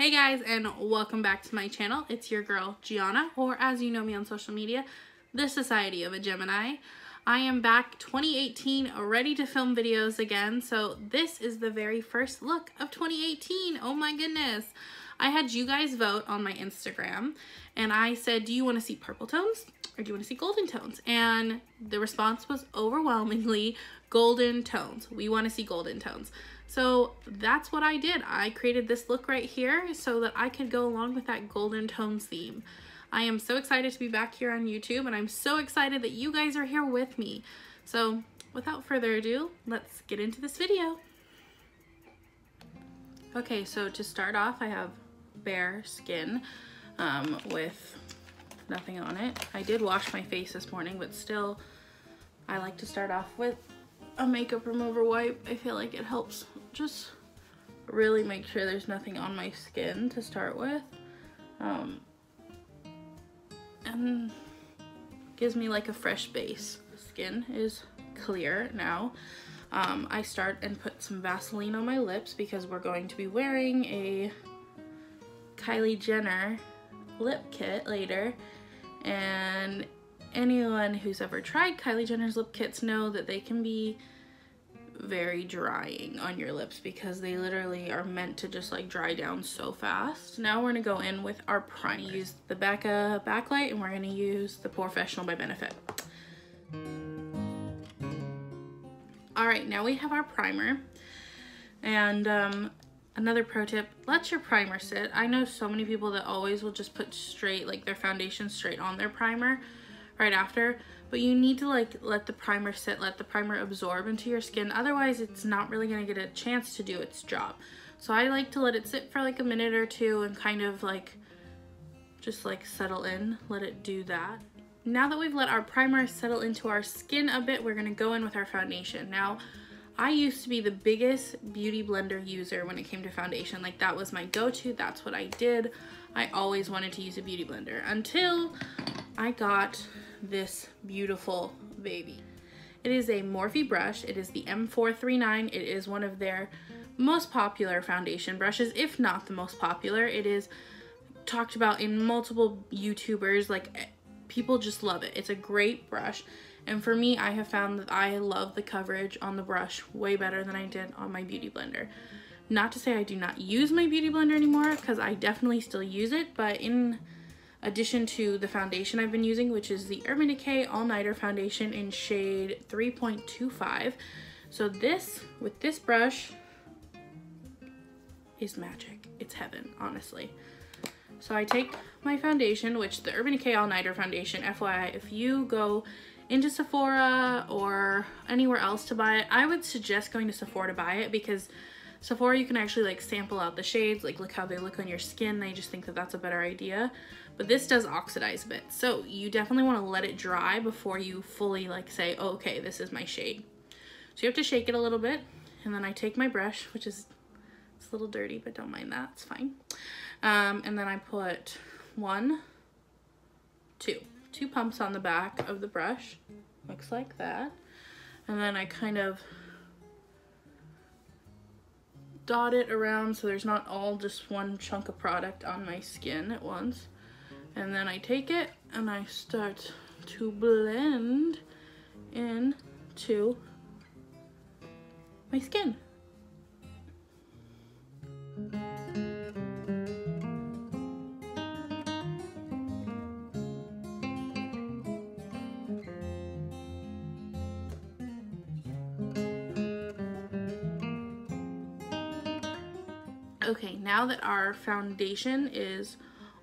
Hey guys and welcome back to my channel. It's your girl Gianna or as you know me on social media, the Society of a Gemini. I am back 2018 ready to film videos again. So this is the very first look of 2018. Oh my goodness. I had you guys vote on my Instagram and I said, do you want to see purple tones or do you want to see golden tones? And the response was overwhelmingly golden tones. We want to see golden tones. So that's what I did. I created this look right here so that I could go along with that golden tones theme. I am so excited to be back here on YouTube and I'm so excited that you guys are here with me. So without further ado, let's get into this video. Okay, so to start off, I have bare skin um, with nothing on it. I did wash my face this morning, but still, I like to start off with a makeup remover wipe. I feel like it helps just really make sure there's nothing on my skin to start with. Um, and gives me like a fresh base. The skin is clear now. Um, I start and put some Vaseline on my lips because we're going to be wearing a Kylie Jenner lip kit later. And anyone who's ever tried Kylie Jenner's lip kits know that they can be very drying on your lips because they literally are meant to just like dry down so fast. Now we're gonna go in with our primer. Use the Becca backlight and we're gonna use the POREfessional by Benefit. All right, now we have our primer. And um, another pro tip, let your primer sit. I know so many people that always will just put straight, like their foundation straight on their primer right after but you need to like let the primer sit, let the primer absorb into your skin. Otherwise, it's not really gonna get a chance to do its job. So I like to let it sit for like a minute or two and kind of like, just like settle in, let it do that. Now that we've let our primer settle into our skin a bit, we're gonna go in with our foundation. Now, I used to be the biggest beauty blender user when it came to foundation. Like that was my go-to, that's what I did. I always wanted to use a beauty blender until I got this beautiful baby. It is a Morphe brush. It is the M439. It is one of their most popular foundation brushes, if not the most popular. It is talked about in multiple YouTubers. Like, eh, people just love it. It's a great brush. And for me, I have found that I love the coverage on the brush way better than I did on my Beauty Blender. Not to say I do not use my Beauty Blender anymore, because I definitely still use it, but in addition to the foundation I've been using, which is the Urban Decay All Nighter Foundation in shade 3.25. So this, with this brush, is magic. It's heaven, honestly. So I take my foundation, which the Urban Decay All Nighter Foundation, FYI, if you go into Sephora or anywhere else to buy it, I would suggest going to Sephora to buy it because Sephora you can actually like sample out the shades, like look how they look on your skin. I just think that that's a better idea but this does oxidize a bit. So you definitely want to let it dry before you fully like say, oh, okay, this is my shade. So you have to shake it a little bit. And then I take my brush, which is it's a little dirty, but don't mind that, it's fine. Um, and then I put one, two, two pumps on the back of the brush. Looks like that. And then I kind of dot it around so there's not all just one chunk of product on my skin at once. And then I take it and I start to blend into my skin. Okay, now that our foundation is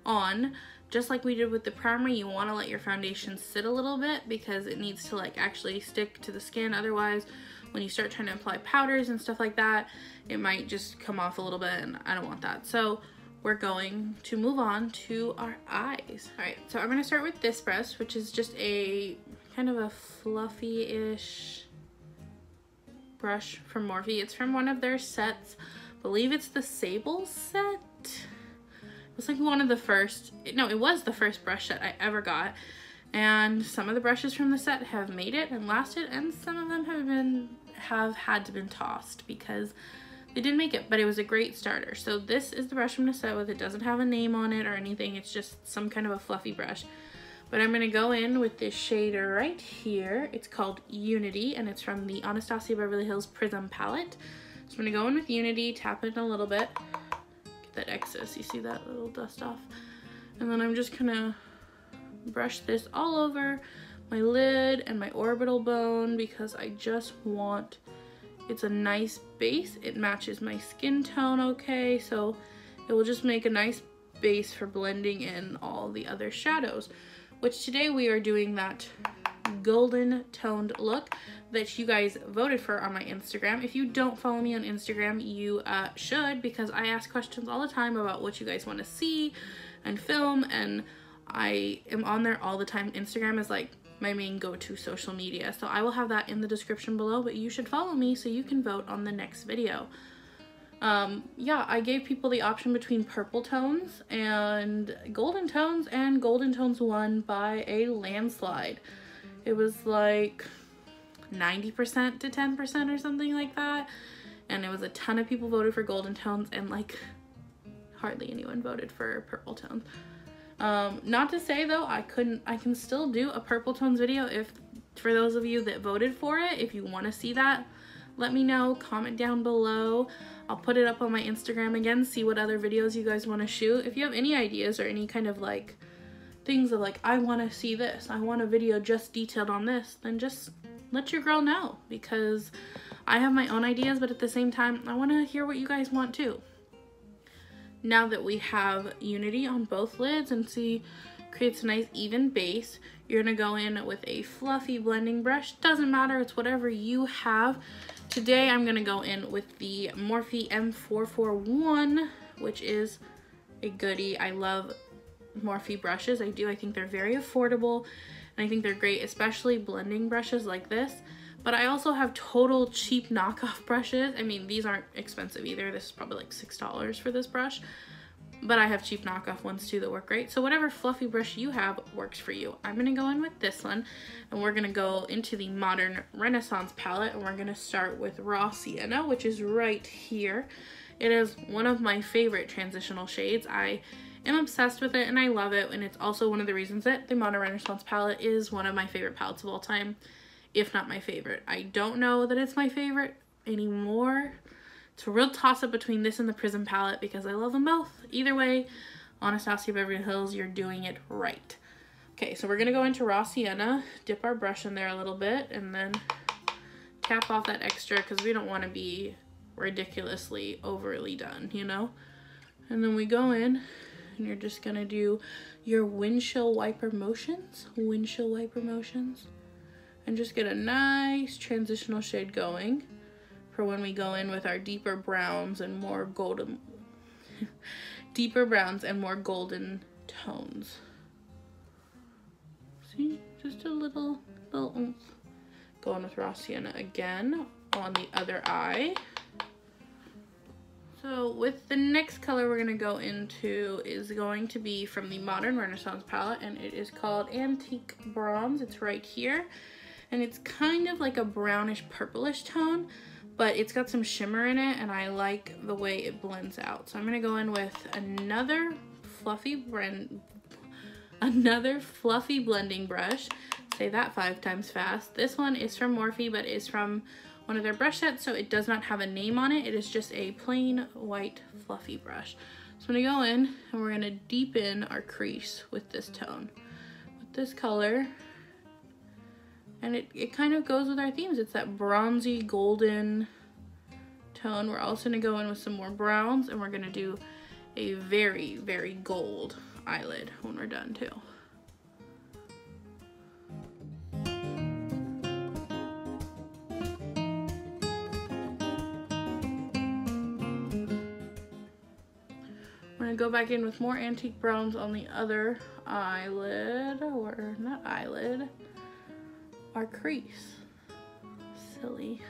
on, just like we did with the primer, you want to let your foundation sit a little bit because it needs to like actually stick to the skin. Otherwise, when you start trying to apply powders and stuff like that, it might just come off a little bit and I don't want that. So we're going to move on to our eyes. All right, so I'm gonna start with this brush, which is just a kind of a fluffy-ish brush from Morphe. It's from one of their sets. Believe it's the Sable set It was like one of the first, no, it was the first brush set I ever got. And some of the brushes from the set have made it and lasted, and some of them have been have had to been tossed because They didn't make it, but it was a great starter. So this is the brush I'm gonna set with. It doesn't have a name on it or anything. It's just some kind of a fluffy brush. But I'm gonna go in with this shade right here. It's called Unity and it's from the Anastasia Beverly Hills Prism palette. So I'm gonna go in with Unity, tap it a little bit, get that excess, you see that little dust off? And then I'm just gonna brush this all over my lid and my orbital bone because I just want, it's a nice base. It matches my skin tone okay, so it will just make a nice base for blending in all the other shadows, which today we are doing that golden toned look that you guys voted for on my Instagram. If you don't follow me on Instagram, you uh, should because I ask questions all the time about what you guys want to see and film and I am on there all the time. Instagram is like my main go-to social media. So I will have that in the description below, but you should follow me so you can vote on the next video. Um, yeah, I gave people the option between purple tones and golden tones, and golden tones won by a landslide. It was like 90% to 10% or something like that. And it was a ton of people voted for golden tones and like hardly anyone voted for purple tones. Um, not to say though, I couldn't, I can still do a purple tones video if, for those of you that voted for it, if you want to see that, let me know, comment down below. I'll put it up on my Instagram again, see what other videos you guys want to shoot. If you have any ideas or any kind of like things of like, I want to see this, I want a video just detailed on this, then just let your girl know because I have my own ideas, but at the same time, I want to hear what you guys want too. Now that we have unity on both lids and see creates a nice even base you're gonna go in with a fluffy blending brush. Doesn't matter it's whatever you have. Today I'm gonna go in with the Morphe M441 which is a goodie. I love Morphe brushes. I do I think they're very affordable and I think they're great especially blending brushes like this but I also have total cheap knockoff brushes. I mean, these aren't expensive either. This is probably like $6 for this brush. But I have cheap knockoff ones too that work great. So whatever fluffy brush you have works for you. I'm going to go in with this one. And we're going to go into the Modern Renaissance palette. And we're going to start with Raw Sienna, which is right here. It is one of my favorite transitional shades. I am obsessed with it and I love it. And it's also one of the reasons that the Modern Renaissance palette is one of my favorite palettes of all time if not my favorite. I don't know that it's my favorite anymore. It's a real toss up between this and the Prism palette because I love them both. Either way, Anastasia Beverly Hills, you're doing it right. Okay, so we're gonna go into Raw Sienna, dip our brush in there a little bit, and then tap off that extra because we don't want to be ridiculously overly done, you know? And then we go in and you're just gonna do your windshield wiper motions, windshield wiper motions and just get a nice transitional shade going for when we go in with our deeper browns and more golden, deeper browns and more golden tones. See, just a little, little oomph. Going with Raw Sienna again on the other eye. So with the next color we're going to go into is going to be from the Modern Renaissance palette and it is called Antique Bronze. It's right here and it's kind of like a brownish purplish tone but it's got some shimmer in it and I like the way it blends out. So I'm gonna go in with another fluffy blend, another fluffy blending brush. Say that five times fast. This one is from Morphe but is from one of their brush sets so it does not have a name on it. It is just a plain white fluffy brush. So I'm gonna go in and we're gonna deepen our crease with this tone. With this color, and it, it kind of goes with our themes. It's that bronzy golden tone. We're also gonna go in with some more browns and we're gonna do a very, very gold eyelid when we're done too. Go back in with more antique browns on the other eyelid, or not eyelid, our crease. Silly.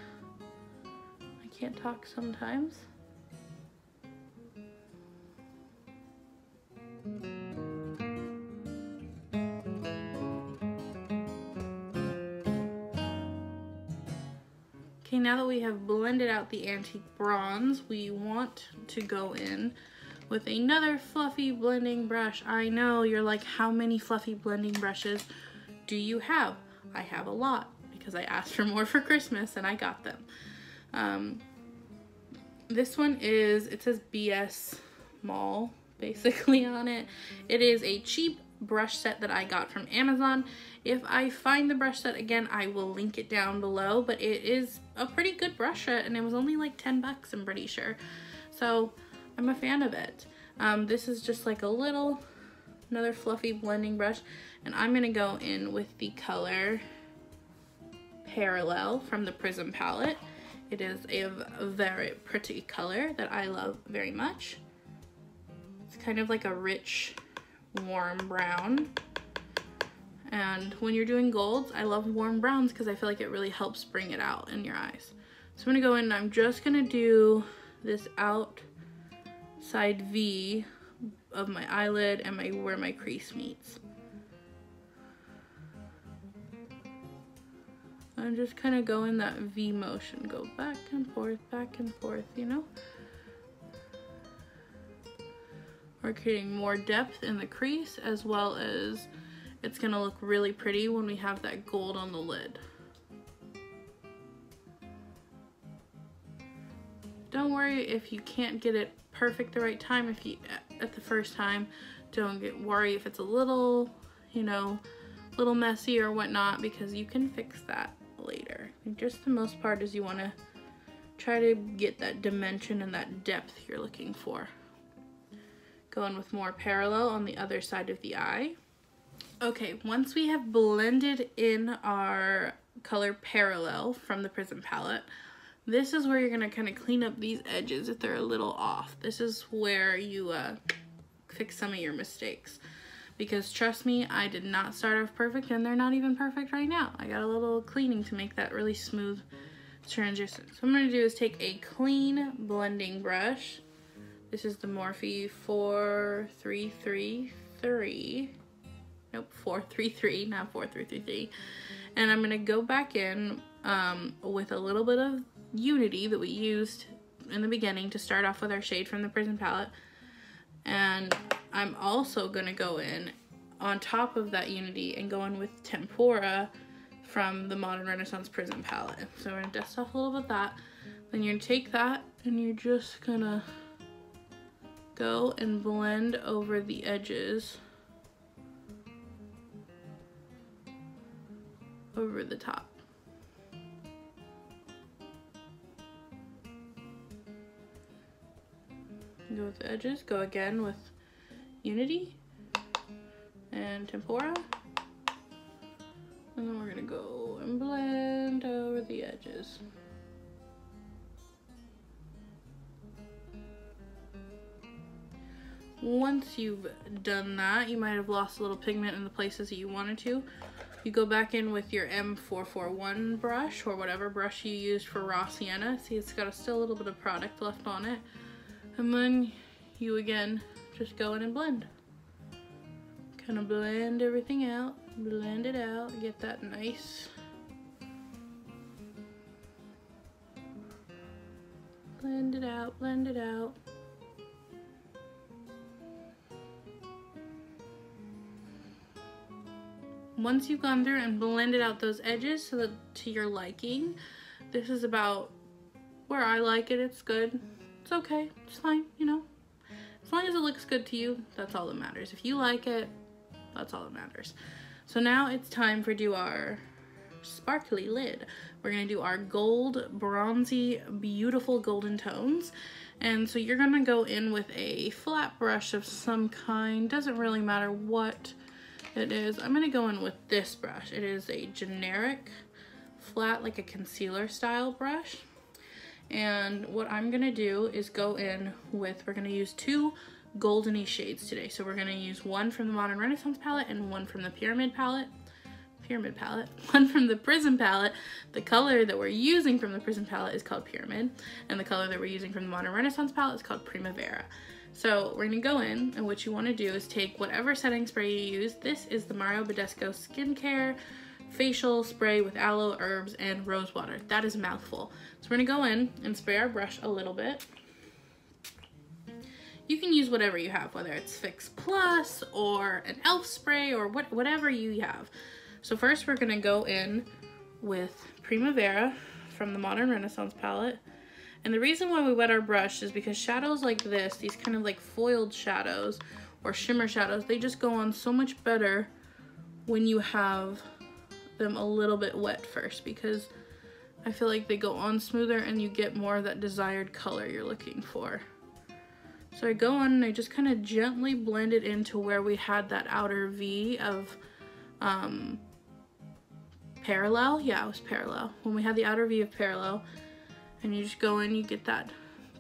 I can't talk sometimes. Okay, now that we have blended out the antique bronze, we want to go in with another fluffy blending brush. I know you're like, how many fluffy blending brushes do you have? I have a lot because I asked for more for Christmas and I got them. Um, this one is, it says BS Mall basically on it. It is a cheap brush set that I got from Amazon. If I find the brush set again, I will link it down below, but it is a pretty good brush set and it was only like 10 bucks, I'm pretty sure. So I'm a fan of it. Um, this is just like a little, another fluffy blending brush and I'm gonna go in with the color Parallel from the Prism palette. It is a very pretty color that I love very much. It's kind of like a rich warm brown. And when you're doing golds, I love warm browns because I feel like it really helps bring it out in your eyes. So I'm gonna go in and I'm just gonna do this outside V of my eyelid and my where my crease meets. I'm just kind of going that V motion, go back and forth, back and forth, you know? We're creating more depth in the crease as well as it's gonna look really pretty when we have that gold on the lid. Don't worry if you can't get it perfect the right time if you at the first time. Don't get worry if it's a little, you know, little messy or whatnot because you can fix that later. Just the most part is you want to try to get that dimension and that depth you're looking for. Going with more parallel on the other side of the eye. Okay, once we have blended in our color parallel from the Prism palette, this is where you're to kind of clean up these edges if they're a little off. This is where you uh, fix some of your mistakes. Because trust me, I did not start off perfect and they're not even perfect right now. I got a little cleaning to make that really smooth transition. So what I'm to do is take a clean blending brush this is the Morphe 4333. Nope, 433, not 4333. And I'm to go back in um, with a little bit of Unity that we used in the beginning to start off with our shade from the Prism palette. And I'm also to go in on top of that Unity and go in with Tempera from the Modern Renaissance Prism palette. So we're to dust off a little bit of that. Then you're to take that and you're just to go and blend over the edges over the top. Go with the edges, go again with Unity and Tempera. And then we're gonna go and blend over the edges. Once you've done that, you might have lost a little pigment in the places that you wanted to. You go back in with your M441 brush or whatever brush you used for raw sienna. See, it's got a, still a little bit of product left on it. And then you again just go in and blend. Kind of blend everything out, blend it out, get that nice blend it out, blend it out. once you've gone through and blended out those edges so that to your liking, this is about where I like it. It's good. It's okay. It's fine, you know. As long as it looks good to you, that's all that matters. If you like it, that's all that matters. So now it's time for do our sparkly lid. We're gonna do our gold, bronzy, beautiful golden tones. And so you're gonna go in with a flat brush of some kind. Doesn't really matter what it is, I'm gonna go in with this brush. It is a generic flat, like a concealer style brush. And what I'm gonna do is go in with, we're gonna use two goldeny shades today. So we're gonna use one from the Modern Renaissance palette and one from the Pyramid palette. Pyramid palette, one from the Prism palette. The color that we're using from the Prism palette is called Pyramid, and the color that we're using from the Modern Renaissance palette is called Primavera. So we're gonna go in and what you wanna do is take whatever setting spray you use. This is the Mario Badescu Skincare facial spray with aloe, herbs, and rose water. That is mouthful. So we're gonna go in and spray our brush a little bit. You can use whatever you have, whether it's Fix Plus or an e.l.f. spray or what, whatever you have. So first we're gonna go in with Primavera from the Modern Renaissance palette. And the reason why we wet our brush is because shadows like this, these kind of like foiled shadows or shimmer shadows, they just go on so much better when you have them a little bit wet first because I feel like they go on smoother and you get more of that desired color you're looking for. So I go on and I just kind of gently blend it into where we had that outer V of um, parallel. Yeah, it was parallel. When we had the outer V of parallel and you just go in, you get that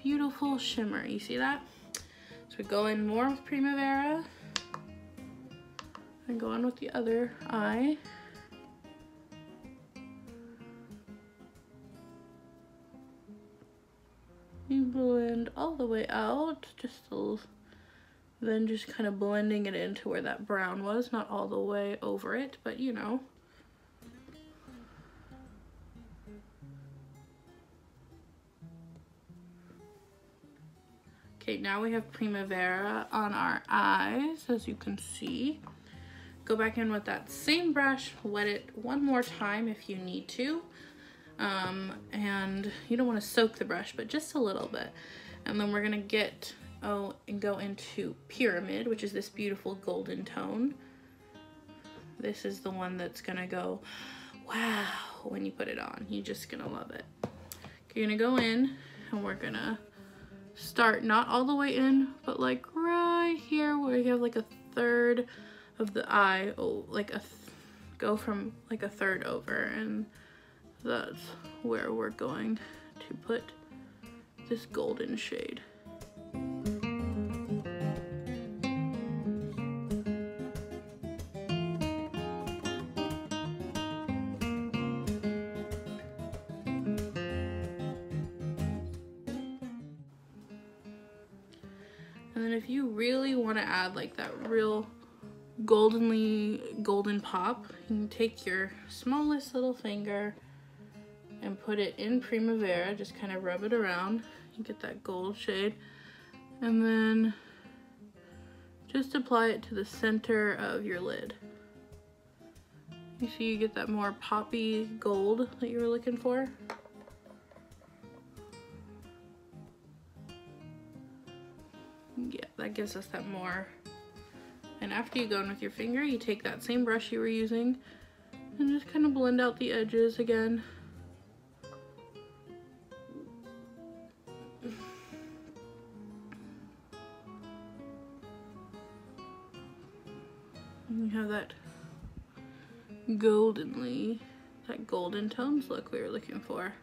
beautiful shimmer. You see that? So we go in more with Primavera and go on with the other eye. You blend all the way out, just a, little then just kind of blending it into where that brown was, not all the way over it, but you know. Okay, now we have Primavera on our eyes, as you can see. Go back in with that same brush, wet it one more time if you need to. Um, and you don't want to soak the brush, but just a little bit. And then we're gonna get, oh, and go into Pyramid, which is this beautiful golden tone. This is the one that's gonna go, wow, when you put it on. You're just gonna love it. You're gonna go in and we're gonna start not all the way in, but like right here where you have like a third of the eye, oh, like a, go from like a third over and that's where we're going to put this golden shade. And then if you really want to add like that real goldenly golden pop, you can take your smallest little finger and put it in Primavera, just kind of rub it around and get that gold shade. And then just apply it to the center of your lid. You see you get that more poppy gold that you were looking for. Yeah, that gives us that more. And after you go in with your finger, you take that same brush you were using and just kind of blend out the edges again. Goldenly, that golden tones look we were looking for.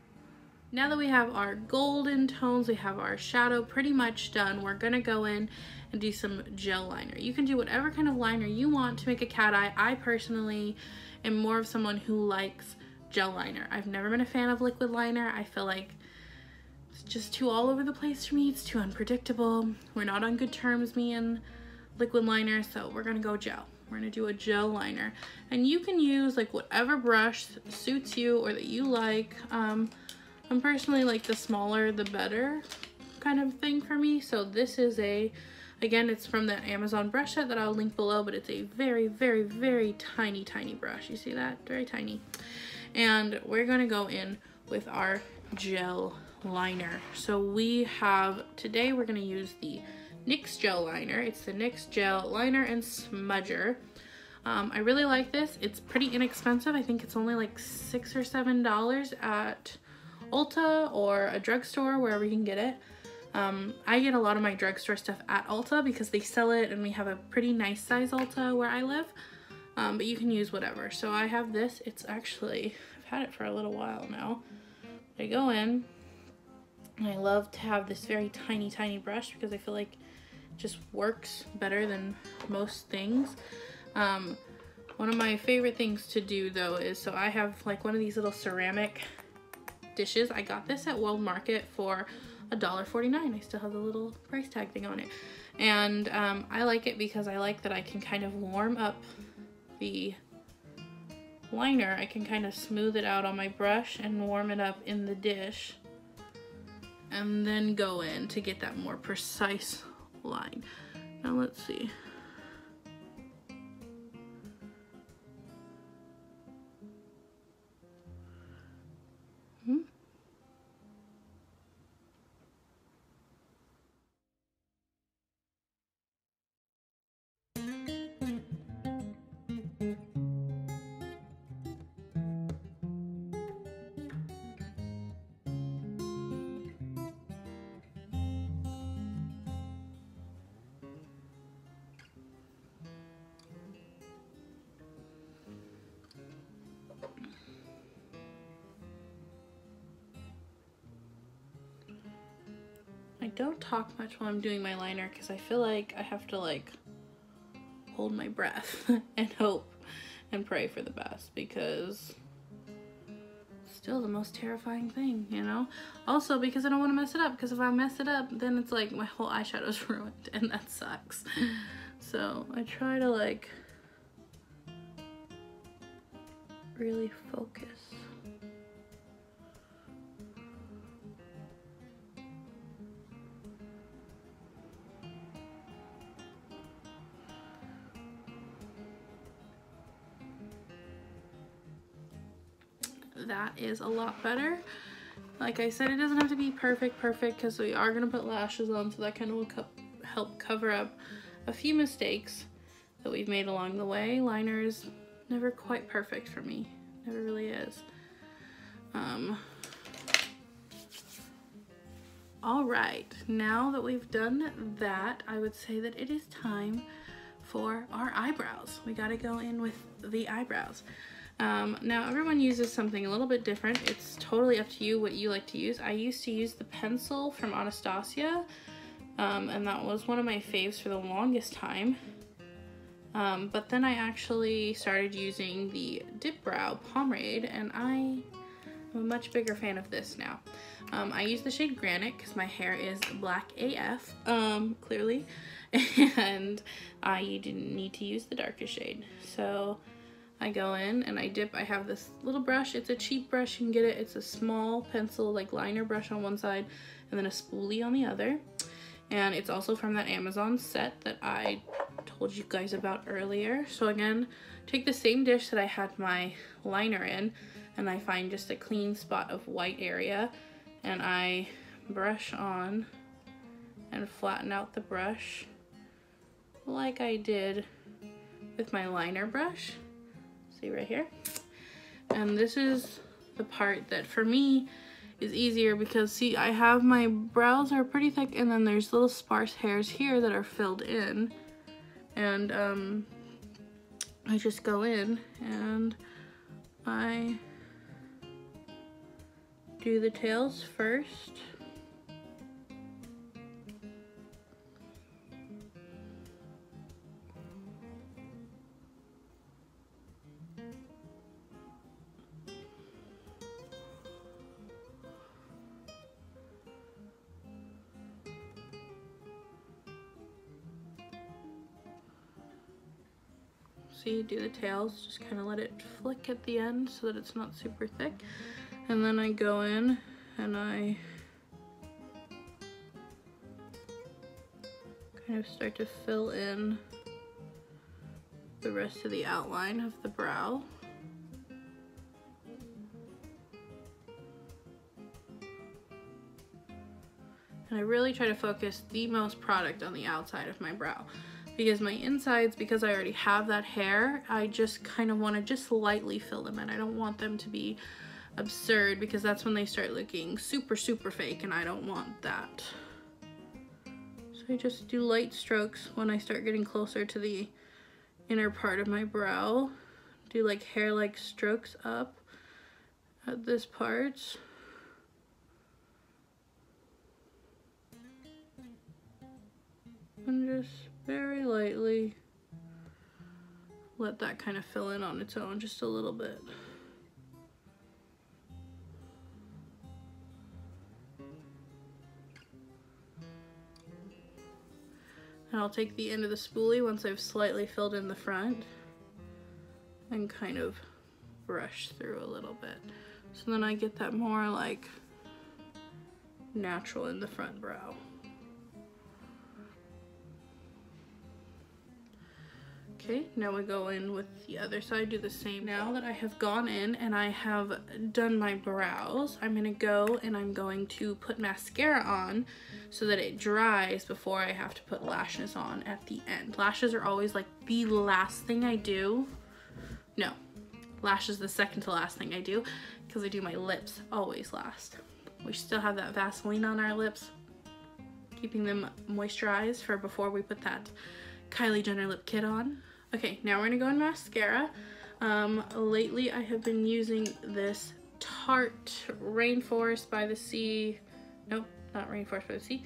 Now that we have our golden tones, we have our shadow pretty much done, we're gonna go in and do some gel liner. You can do whatever kind of liner you want to make a cat eye. I personally am more of someone who likes gel liner. I've never been a fan of liquid liner. I feel like it's just too all over the place for me. It's too unpredictable. We're not on good terms, me and liquid liner, so we're gonna go gel. We're gonna do a gel liner. And you can use like whatever brush suits you or that you like. Um, I'm personally like the smaller the better kind of thing for me. So this is a, again, it's from that Amazon brush set that I'll link below, but it's a very, very, very tiny, tiny brush. You see that? Very tiny. And we're gonna go in with our gel liner. So we have, today we're gonna use the NYX gel liner. It's the NYX gel liner and smudger. Um, I really like this. It's pretty inexpensive. I think it's only like six or seven dollars at Ulta or a drugstore, wherever you can get it. Um, I get a lot of my drugstore stuff at Ulta because they sell it and we have a pretty nice size Ulta where I live. Um, but you can use whatever. So I have this. It's actually, I've had it for a little while now. I go in and I love to have this very tiny, tiny brush because I feel like just works better than most things. Um, one of my favorite things to do though is, so I have like one of these little ceramic dishes. I got this at World Market for $1.49. I still have the little price tag thing on it. And um, I like it because I like that I can kind of warm up the liner, I can kind of smooth it out on my brush and warm it up in the dish and then go in to get that more precise line. Now let's see. Don't talk much while I'm doing my liner because I feel like I have to like hold my breath and hope and pray for the best because still the most terrifying thing, you know? Also because I don't want to mess it up because if I mess it up then it's like my whole eyeshadow's ruined and that sucks. So I try to like really focus. Is a lot better. Like I said, it doesn't have to be perfect, perfect, because we are going to put lashes on, so that kind of will co help cover up a few mistakes that we've made along the way. Liner is never quite perfect for me. Never really is. Um, all right, now that we've done that, I would say that it is time for our eyebrows. We got to go in with the eyebrows. Um, now everyone uses something a little bit different. It's totally up to you what you like to use. I used to use the pencil from Anastasia um, and that was one of my faves for the longest time. Um, but then I actually started using the Dip Brow Pomade and I am a much bigger fan of this now. Um, I use the shade Granite because my hair is black AF, um, clearly, and I didn't need to use the darkest shade. So I go in and I dip. I have this little brush. It's a cheap brush. You can get it. It's a small pencil, like liner brush on one side and then a spoolie on the other. And it's also from that Amazon set that I told you guys about earlier. So again, take the same dish that I had my liner in and I find just a clean spot of white area and I brush on and flatten out the brush like I did with my liner brush see right here. And this is the part that for me is easier because see I have my brows are pretty thick and then there's little sparse hairs here that are filled in and um, I just go in and I do the tails first see, do the tails, just kind of let it flick at the end so that it's not super thick. And then I go in and I kind of start to fill in the rest of the outline of the brow. And I really try to focus the most product on the outside of my brow because my insides, because I already have that hair, I just kind of want to just lightly fill them in. I don't want them to be absurd because that's when they start looking super, super fake and I don't want that. So I just do light strokes when I start getting closer to the inner part of my brow. Do like hair-like strokes up at this part. And just very lightly let that kind of fill in on its own just a little bit. And I'll take the end of the spoolie once I've slightly filled in the front and kind of brush through a little bit. So then I get that more like natural in the front brow. Okay, now we go in with the other side, do the same. Now that I have gone in and I have done my brows, I'm gonna go and I'm going to put mascara on so that it dries before I have to put lashes on at the end. Lashes are always like the last thing I do. No, lashes the second to last thing I do because I do my lips always last. We still have that Vaseline on our lips, keeping them moisturized for before we put that Kylie Jenner lip kit on. Okay, now we're gonna go in mascara. Um, lately I have been using this Tarte Rainforest by the Sea. Nope, not Rainforest by the Sea.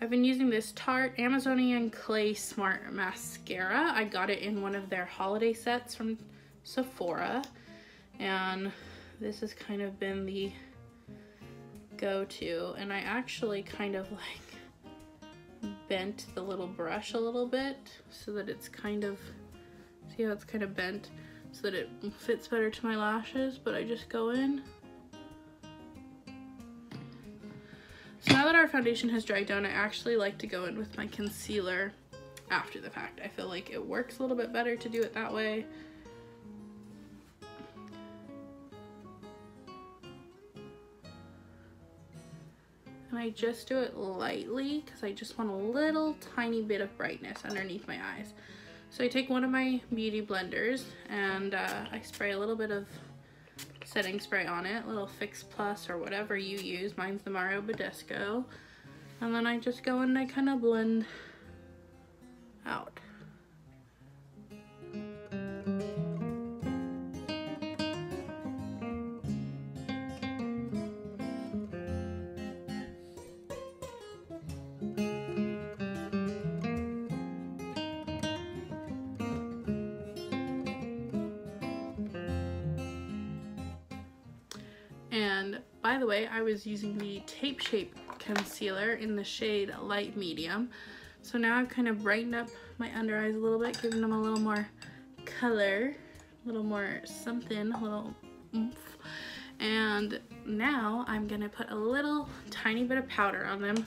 I've been using this Tarte Amazonian Clay Smart Mascara. I got it in one of their holiday sets from Sephora. And this has kind of been the go-to. And I actually kind of like bent the little brush a little bit so that it's kind of See how it's kind of bent so that it fits better to my lashes, but I just go in. So now that our foundation has dried down, I actually like to go in with my concealer after the fact. I feel like it works a little bit better to do it that way. And I just do it lightly because I just want a little tiny bit of brightness underneath my eyes. So I take one of my beauty blenders and uh, I spray a little bit of setting spray on it, little Fix Plus or whatever you use. Mine's the Mario Badescu. And then I just go and I kind of blend out. The way, I was using the Tape Shape concealer in the shade Light Medium. So now I've kind of brightened up my under eyes a little bit, giving them a little more color, a little more something, a little oomph. And now I'm gonna put a little tiny bit of powder on them.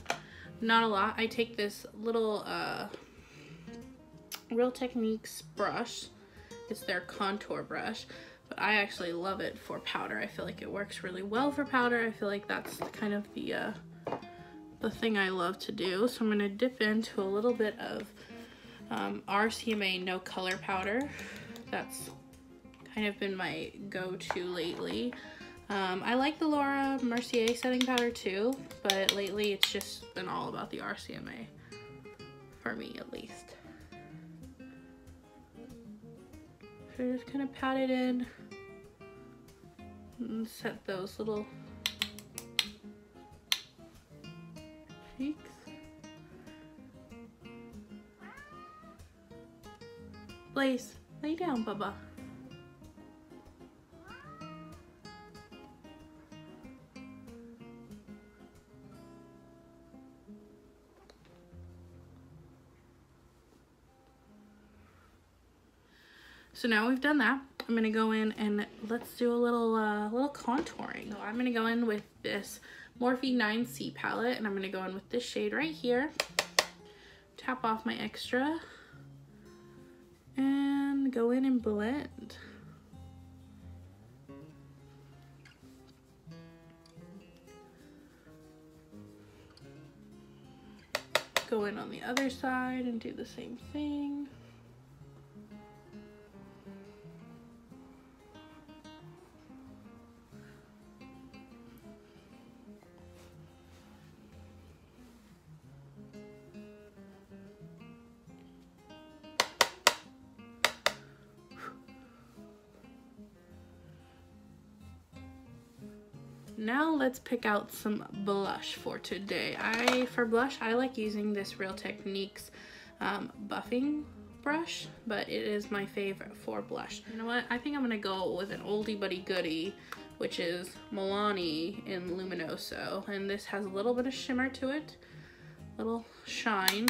Not a lot. I take this little uh, Real Techniques brush. It's their contour brush but I actually love it for powder. I feel like it works really well for powder. I feel like that's kind of the, uh, the thing I love to do. So I'm gonna dip into a little bit of um, RCMA No Color Powder. That's kind of been my go-to lately. Um, I like the Laura Mercier setting powder too, but lately it's just been all about the RCMA, for me at least. So just kind of pat it in and set those little cheeks. Blaze, lay down, Bubba. So now we've done that, I'm gonna go in and let's do a little uh, little contouring. So I'm gonna go in with this Morphe 9C palette and I'm gonna go in with this shade right here. Tap off my extra and go in and blend. Go in on the other side and do the same thing. Let's pick out some blush for today. I For blush, I like using this Real Techniques um, buffing brush, but it is my favorite for blush. You know what? I think I'm gonna go with an oldie buddy goodie, which is Milani in Luminoso. And this has a little bit of shimmer to it, little shine.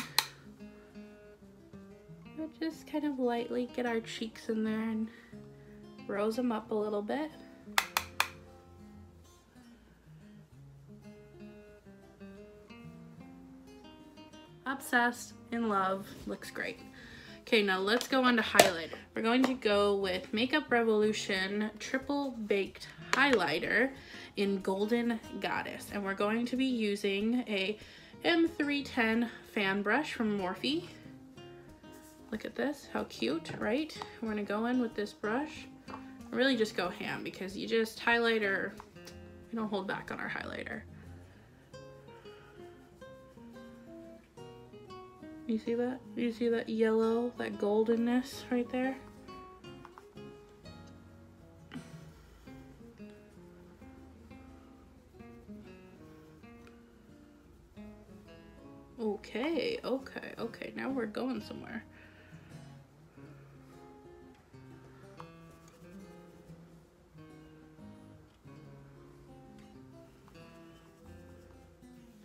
But just kind of lightly get our cheeks in there and rose them up a little bit. Obsessed, in love, looks great. Okay, now let's go on to highlighter. We're going to go with Makeup Revolution Triple Baked Highlighter in Golden Goddess. And we're going to be using a M310 fan brush from Morphe. Look at this, how cute, right? We're gonna go in with this brush. Really just go ham because you just highlighter, we don't hold back on our highlighter. You see that? You see that yellow, that goldenness right there? Okay, okay, okay. Now we're going somewhere.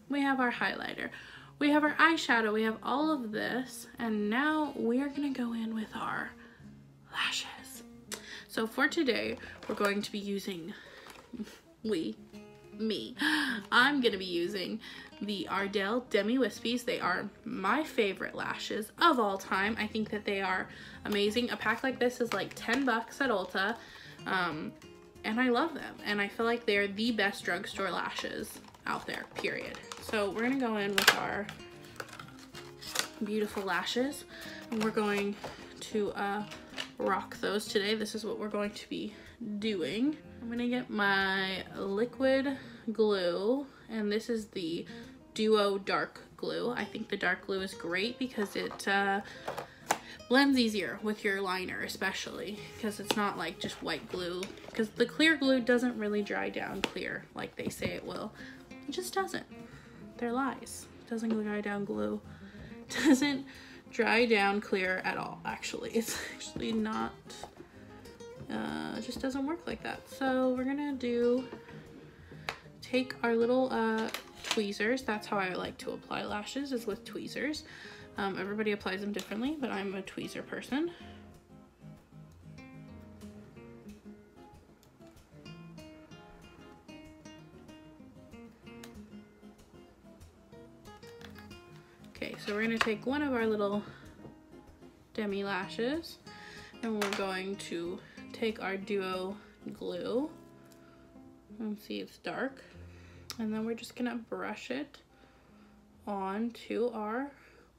We have our highlighter. We have our eyeshadow. We have all of this. And now we are going to go in with our lashes. So for today, we're going to be using, we, me, I'm going to be using the Ardell Demi Wispies. They are my favorite lashes of all time. I think that they are amazing. A pack like this is like 10 bucks at Ulta. Um, and I love them. And I feel like they're the best drugstore lashes out there, period. So we're gonna go in with our beautiful lashes and we're going to uh, rock those today. This is what we're going to be doing. I'm gonna get my liquid glue and this is the Duo Dark Glue. I think the dark glue is great because it uh, blends easier with your liner especially because it's not like just white glue because the clear glue doesn't really dry down clear like they say it will. It just doesn't. They're lies. Doesn't dry down glue. Doesn't dry down clear at all actually. It's actually not, uh, just doesn't work like that. So we're gonna do, take our little uh, tweezers. That's how I like to apply lashes is with tweezers. Um, everybody applies them differently, but I'm a tweezer person. We're gonna take one of our little demi lashes and we're going to take our duo glue and see it's dark and then we're just gonna brush it onto our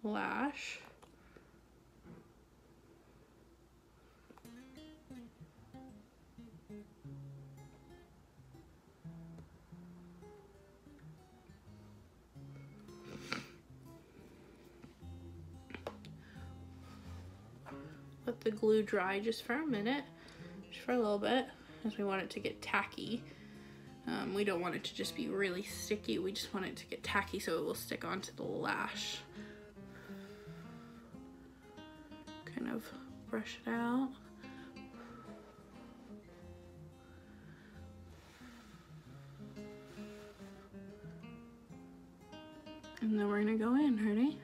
lash. Let the glue dry just for a minute, just for a little bit, because we want it to get tacky. Um, we don't want it to just be really sticky. We just want it to get tacky so it will stick onto the lash. Kind of brush it out. And then we're gonna go in, ready?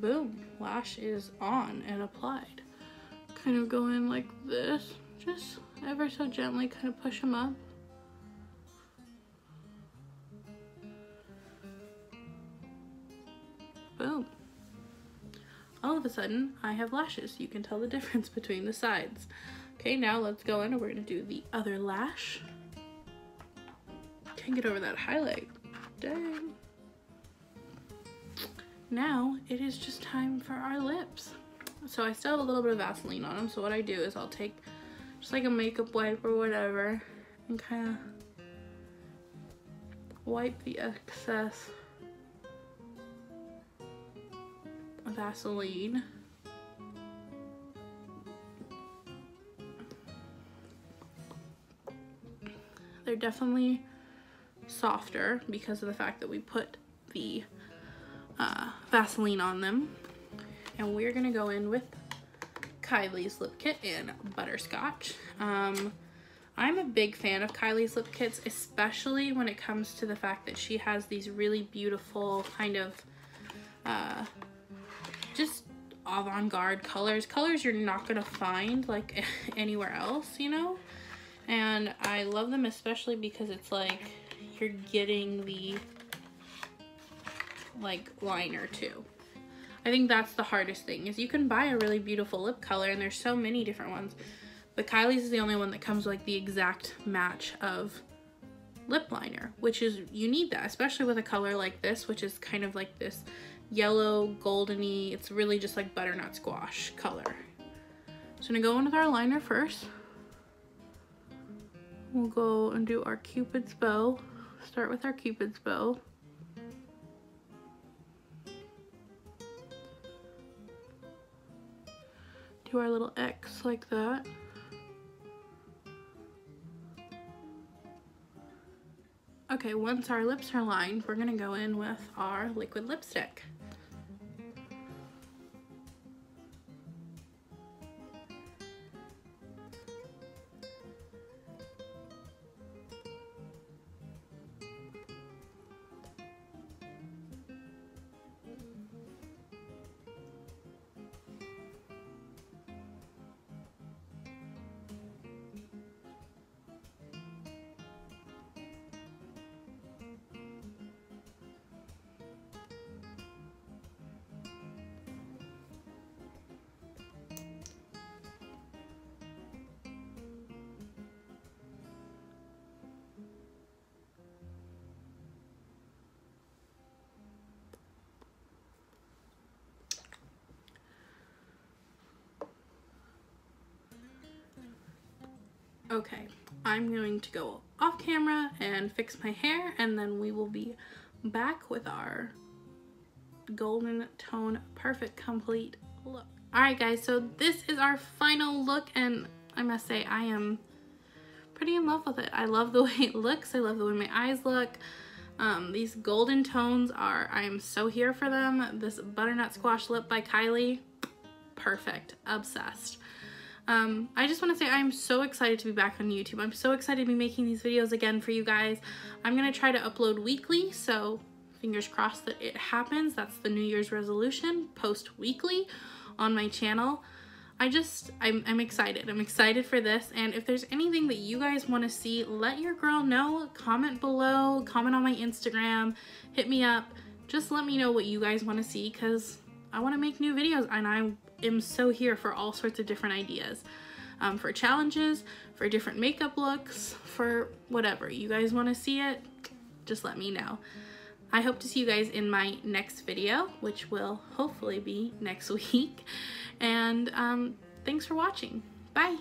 Boom, lash is on and applied. Kind of go in like this, just ever so gently kind of push them up. Boom. All of a sudden, I have lashes. You can tell the difference between the sides. Okay, now let's go in and we're gonna do the other lash. Can't get over that highlight. Dang now it is just time for our lips. So I still have a little bit of Vaseline on them. So what I do is I'll take just like a makeup wipe or whatever and kind of wipe the excess Vaseline. They're definitely softer because of the fact that we put the uh, Vaseline on them. And we're gonna go in with Kylie's Lip Kit in Butterscotch. Um, I'm a big fan of Kylie's lip kits, especially when it comes to the fact that she has these really beautiful kind of uh, just avant-garde colors. Colors you're not to find like anywhere else, you know? And I love them especially because it's like you're getting the like liner too. I think that's the hardest thing is you can buy a really beautiful lip color and there's so many different ones. But Kylie's is the only one that comes like the exact match of lip liner, which is, you need that, especially with a color like this, which is kind of like this yellow, goldeny, it's really just like butternut squash color. So I'm gonna go in with our liner first. We'll go and do our cupid's bow. Start with our cupid's bow. Do our little X like that. Okay, once our lips are lined, we're gonna go in with our liquid lipstick. Okay, I'm going to go off camera and fix my hair and then we will be back with our golden tone perfect complete look. Alright guys, so this is our final look and I must say I am pretty in love with it. I love the way it looks. I love the way my eyes look. Um, these golden tones are, I am so here for them. This butternut squash lip by Kylie, perfect, obsessed. Um, I just want to say I'm so excited to be back on YouTube. I'm so excited to be making these videos again for you guys. I'm going to try to upload weekly, so fingers crossed that it happens. That's the New Year's resolution, post weekly on my channel. I just, I'm, I'm excited. I'm excited for this. And if there's anything that you guys want to see, let your girl know. Comment below, comment on my Instagram, hit me up. Just let me know what you guys want to see because I want to make new videos and I am so here for all sorts of different ideas. Um, for challenges, for different makeup looks, for whatever. You guys want to see it? Just let me know. I hope to see you guys in my next video, which will hopefully be next week. And um, thanks for watching. Bye.